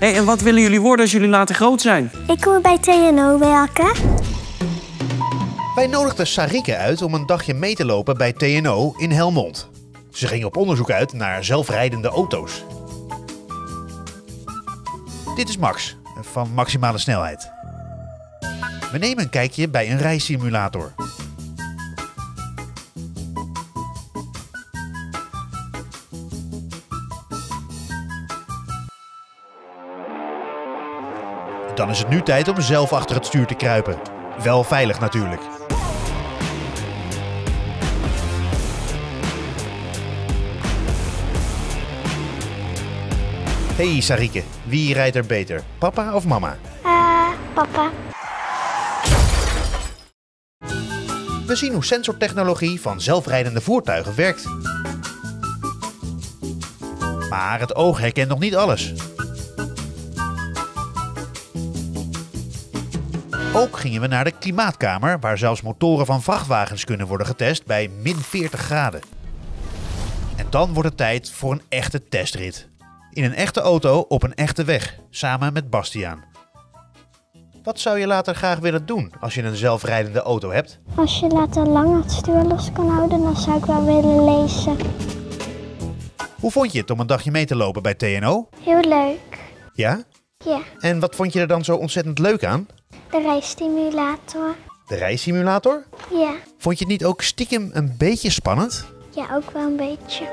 Hey, en wat willen jullie worden als jullie later groot zijn? Ik wil bij TNO werken. Wij nodigden Sarike uit om een dagje mee te lopen bij TNO in Helmond. Ze ging op onderzoek uit naar zelfrijdende auto's. Dit is Max van Maximale Snelheid. We nemen een kijkje bij een rijsimulator. Dan is het nu tijd om zelf achter het stuur te kruipen. Wel veilig natuurlijk. Hey Sarike, wie rijdt er beter? Papa of mama? Eh, papa. We zien hoe sensortechnologie van zelfrijdende voertuigen werkt. Maar het oog herkent nog niet alles. Ook gingen we naar de klimaatkamer, waar zelfs motoren van vrachtwagens kunnen worden getest bij min 40 graden. En dan wordt het tijd voor een echte testrit. In een echte auto op een echte weg, samen met Bastiaan. Wat zou je later graag willen doen als je een zelfrijdende auto hebt? Als je later lang het stuur los kan houden, dan zou ik wel willen lezen. Hoe vond je het om een dagje mee te lopen bij TNO? Heel leuk. Ja? Ja, En wat vond je er dan zo ontzettend leuk aan? De rijstimulator. De rijsimulator? Ja, Vond je het niet ook stiekem een beetje spannend? ja, ook wel een beetje.